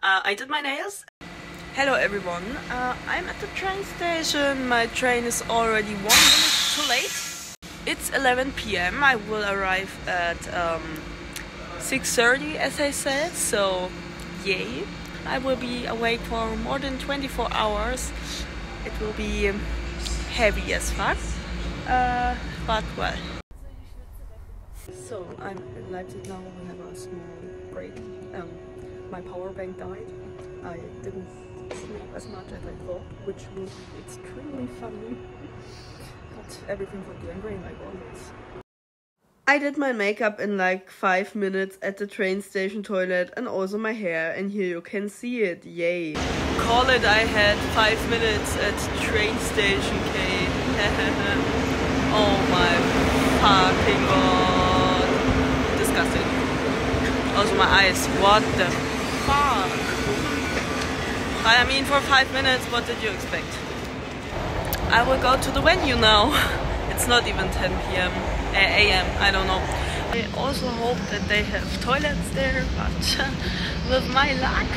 Uh, I did my nails. Hello everyone. Uh, I'm at the train station. My train is already one minute too late. It's 11 p.m. I will arrive at um, 6:30, as I said. So, yay! I will be awake for more than 24 hours. It will be heavy as fuck, uh, but well. So I'm in Leipzig now. We have a small break. Um, my power bank died. I didn't sleep as much as I thought, which was extremely funny. But everything for Dir en Grey like always. I did my makeup in like 5 minutes at the train station toilet and also my hair and here you can see it, yay. Call it I had 5 minutes at train station K. oh my fucking god. Disgusting. Also my eyes, what the fuck? I mean for 5 minutes, what did you expect? I will go to the venue now. It's not even 10 p.m. a.m. I don't know. I also hope that they have toilets there, but with my luck,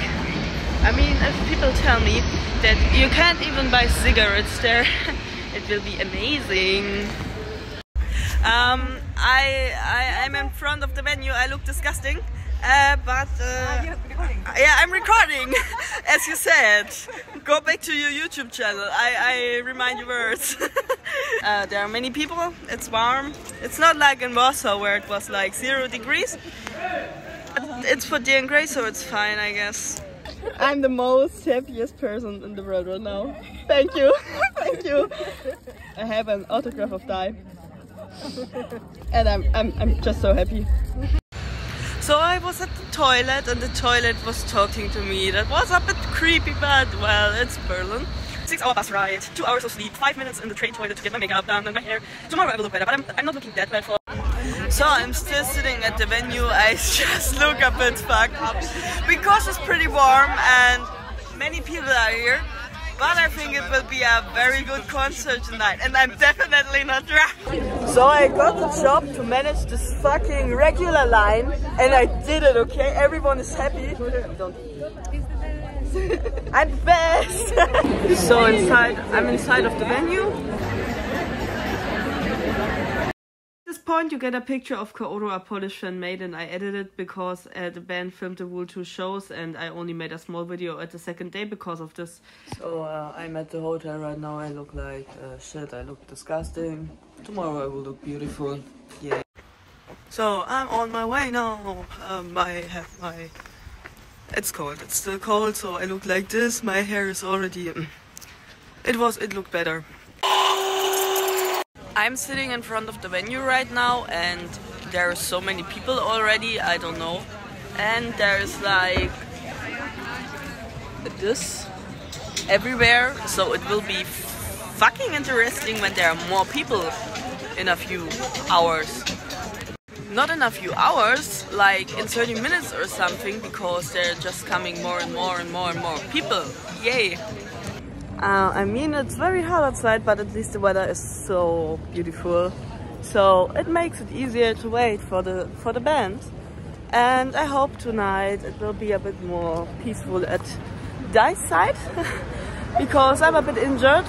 I mean, if people tell me that you can't even buy cigarettes there, it will be amazing. Um, I, I I'm in front of the venue. I look disgusting. Uh, but uh, yeah, I'm recording, as you said. Go back to your YouTube channel. I, I remind you words. uh, there are many people. It's warm. It's not like in Warsaw where it was like zero degrees. It's for Dir en Grey, so it's fine, I guess. I'm the most happiest person in the world right now. Thank you, thank you. I have an autograph of Die, and I'm I'm I'm just so happy. So I was at the toilet and the toilet was talking to me. That was a bit creepy, but well, it's Berlin. Six hour bus ride, two hours of sleep, five minutes in the train toilet to get my makeup done and my hair. Tomorrow I will look better, but I'm, I'm not looking that bad for. So I'm still sitting at the venue. I just look a bit fucked up because it's pretty warm and many people are here. But I think it will be a very good concert tonight and I'm definitely not drunk. So I got the job to manage this fucking regular line and I did it, okay? Everyone is happy. Don't. I'm the best! so inside, I'm inside of the venue. At this point you get a picture of Kaoru, a Polish fan made and I edited because uh, the band filmed the whole two shows and I only made a small video at the second day because of this. So uh, I'm at the hotel right now, I look like uh, shit, I look disgusting. Tomorrow I will look beautiful, yeah. So I'm on my way now. Um, I have my... It's cold, it's still cold, so I look like this. My hair is already... Um, it was, it looked better. I'm sitting in front of the venue right now and there are so many people already, I don't know. And there's like this everywhere, so it will be fucking interesting when there are more people in a few hours. Not in a few hours, like in 30 minutes or something, because they're just coming more and more and more and more people. Yay! Uh, I mean, it's very hot outside, but at least the weather is so beautiful. So it makes it easier to wait for the for the band. And I hope tonight it will be a bit more peaceful at Die's side because I'm a bit injured.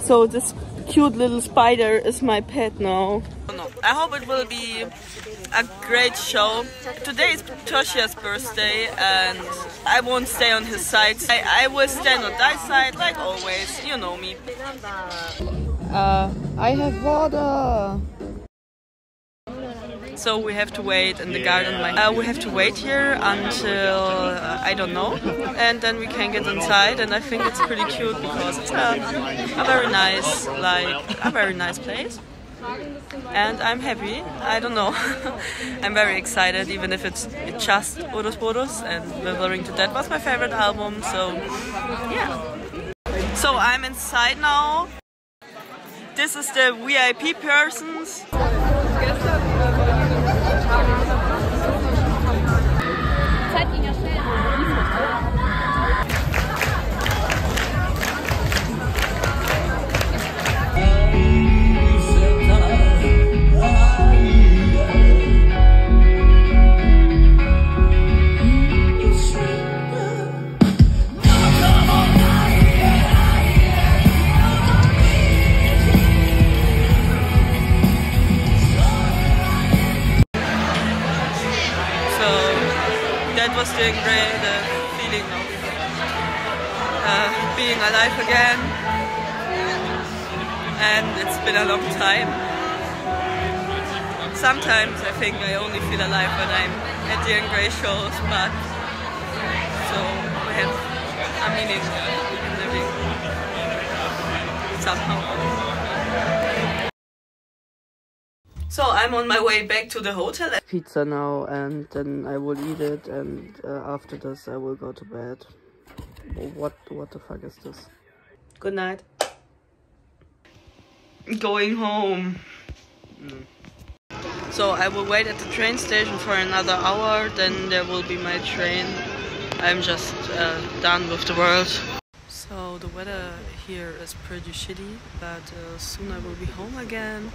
So this cute little spider is my pet now. I hope it will be a great show. Today is Toshiya's birthday and I won't stay on his side. I, I will stand on that side like always, you know me. Uh, I have water. So we have to wait in the garden. Uh, we have to wait here until uh, I don't know, and then we can get inside. And I think it's pretty cute because it's a, a very nice, like a very nice place and I'm happy. I don't know. I'm very excited, even if it's, just Uroboros and Withering to Death was my favorite album, so yeah. So I'm inside now. This is the VIP persons. Zeit ging ja schnell. Feeling great, the feeling of uh, being alive again. And it's been a long time. Sometimes I think I only feel alive when I'm at the Grey shows, but so I have a meaning in living somehow. So I'm on my way back to the hotel. Pizza now and then I will eat it and uh, after this I will go to bed. What what the fuck is this? Good night. Going home. Mm. So I will wait at the train station for another hour, then there will be my train. I'm just uh, done with the world. So the weather here is pretty shitty, but uh, soon I will be home again.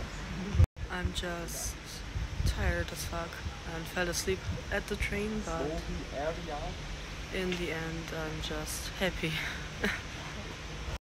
I'm just tired as fuck and fell asleep at the train, but in the end, I'm just happy.